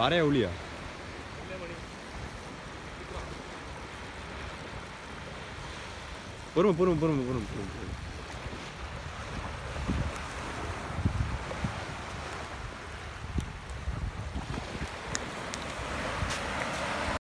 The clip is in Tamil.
பாறையா ஒளியா? பொறுமை பொறுமை பொறுமை பொறுமை பொறுமை